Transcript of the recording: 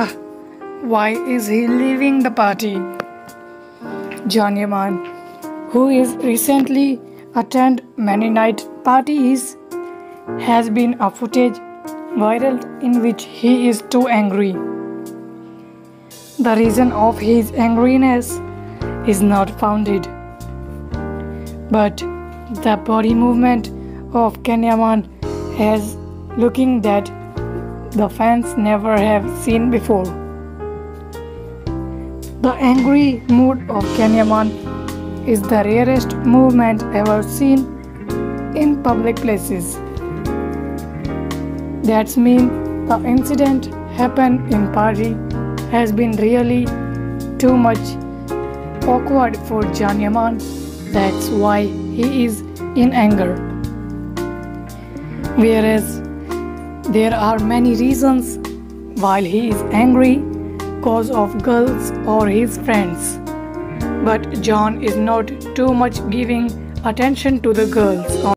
Ah, why is he leaving the party? Can Yaman, who is recently attended many night parties, has been a footage viral in which he is too angry. The reason of his angriness is not founded, but the body movement of Can Yaman has looking that the fans never have seen before. The angry mood of Can Yaman is the rarest movement ever seen in public places. That's mean the incident happened in party has been really too much awkward for Can Yaman. That's why he is in anger. Whereas there are many reasons why he is angry cause of girls or his friends. But Can is not too much giving attention to the girls.